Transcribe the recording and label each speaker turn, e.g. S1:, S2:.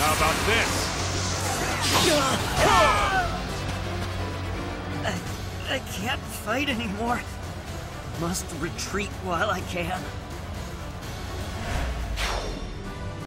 S1: How about this?
S2: I, I can't fight anymore. Must retreat while I can.